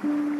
Mm-hmm.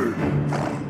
Victory!